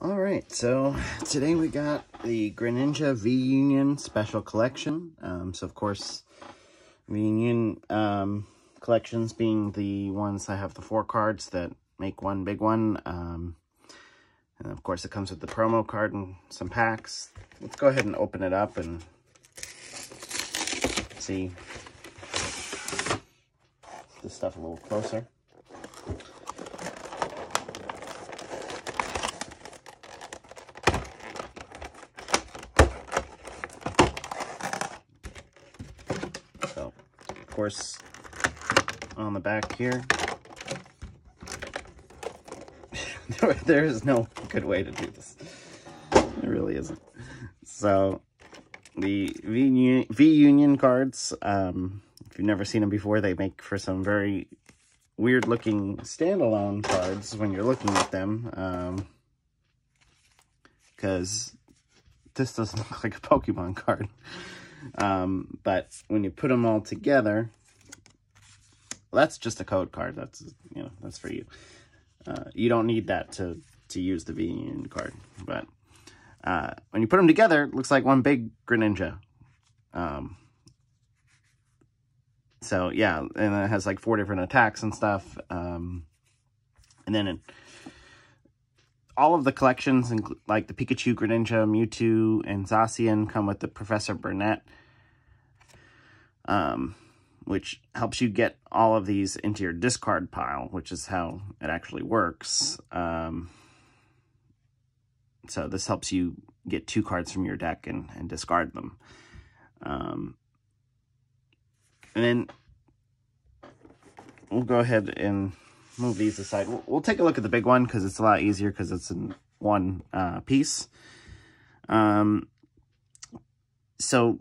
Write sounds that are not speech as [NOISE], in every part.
All right, so today we got the Greninja V-Union Special Collection. Um, so, of course, V-Union um, collections being the ones that have the four cards that make one big one. Um, and, of course, it comes with the promo card and some packs. Let's go ahead and open it up and see this stuff a little closer. Course, on the back here, [LAUGHS] there is no good way to do this. It really isn't. So, the V-Union cards, um, if you've never seen them before, they make for some very weird-looking standalone cards when you're looking at them. Because um, this doesn't [LAUGHS] look like a Pokemon card. Um, but when you put them all together, well, that's just a code card. That's, you know, that's for you. Uh, you don't need that to, to use the V-Union card. But uh, when you put them together, it looks like one big Greninja. Um, so, yeah, and it has like four different attacks and stuff. Um, and then all of the collections, like the Pikachu, Greninja, Mewtwo, and Zacian, come with the Professor Burnet, um, which helps you get all of these into your discard pile, which is how it actually works. Um, so this helps you get two cards from your deck and, and discard them. Um, and then we'll go ahead and move these aside. We'll, we'll take a look at the big one because it's a lot easier because it's in one uh, piece. Um, so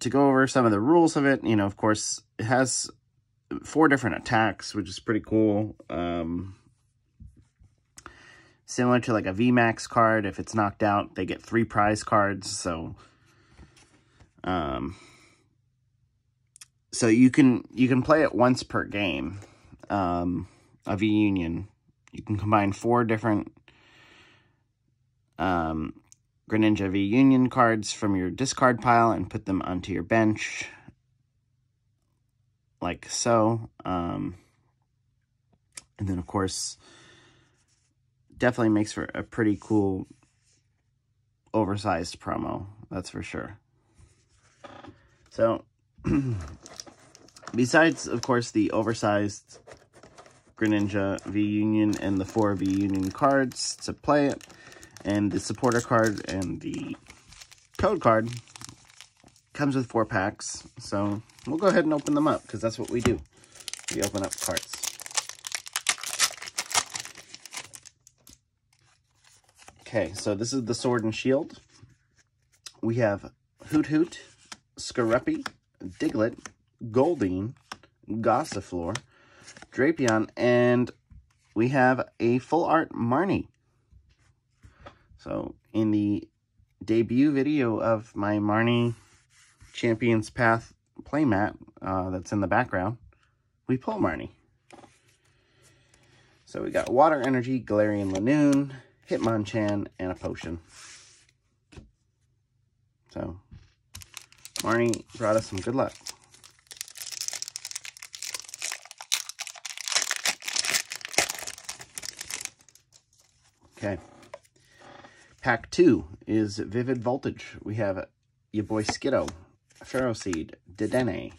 to go over some of the rules of it, you know, of course, it has four different attacks, which is pretty cool. Um, similar to like a VMAX card. If it's knocked out, they get three prize cards. So, um, so you can, you can play it once per game um, a V-Union. You can combine four different um, Greninja V-Union cards from your discard pile and put them onto your bench like so. Um, and then, of course, definitely makes for a pretty cool oversized promo. That's for sure. So, [CLEARS THROAT] besides, of course, the oversized Greninja V-Union and the four V-Union cards to play it. And the supporter card and the code card comes with four packs. So we'll go ahead and open them up because that's what we do. We open up cards. Okay, so this is the Sword and Shield. We have Hoothoot, Skorupi, Diglett, Goldeen, Gossifleur, Drapion, and we have a full art Marnie. So in the debut video of my Marnie Champions Path playmat uh, that's in the background, we pull Marnie. So we got Water Energy, Galarian Linoone, Hitmonchan, and a Potion. So Marnie brought us some good luck. Okay. Pack two is Vivid Voltage. We have your boy Skiddo, Ferroseed, Dedenne,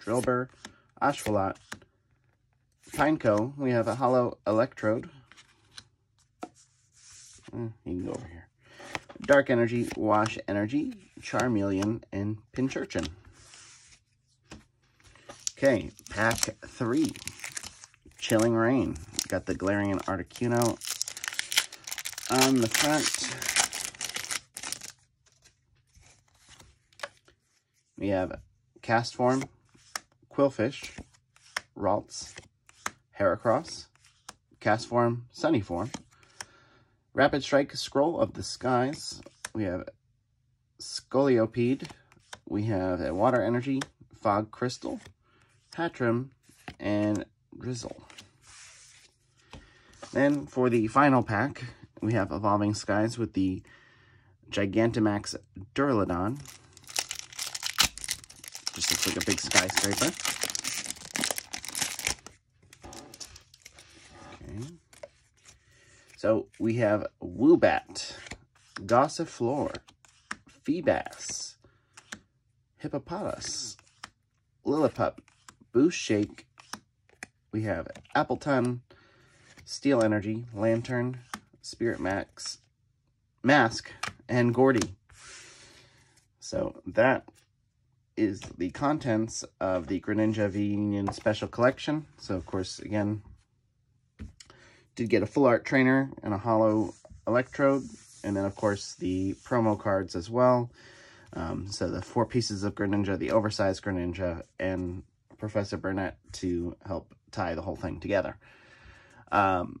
Drillbur, Oshawott, Pineco. We have a Holo Electrode. Mm, you can go over here. Dark Energy, Wash Energy, Charmeleon, and Pincurchin. Okay, pack three. Chilling Reign. Got the Galarian Articuno on the front. We have Castform, Qwilfish, Ralts, Heracross, Castform, Sunnyform, Rapid Strike, Scroll of the Skies. We have Scolipede. We have a Water Energy, Fog Crystal, Hattrem, and Drizzile. Then for the final pack, We have Evolving Skies with the Gigantamax Duraludon. Just looks like a big skyscraper. Okay. So we have Woobat, Gossifleur, Feebas, Hippopotas, Lillipup, Boost Shake. We have Appletun, Steel Energy, Lanturn, Spirit Max, Mask, and Gordie. So that is the contents of the Greninja V Union Special Collection. So, of course, again, did get a full art trainer and a holo electrode. And then, of course, the promo cards as well. Um, so the four pieces of Greninja, the oversized Greninja, and Professor Burnet to help tie the whole thing together. Um,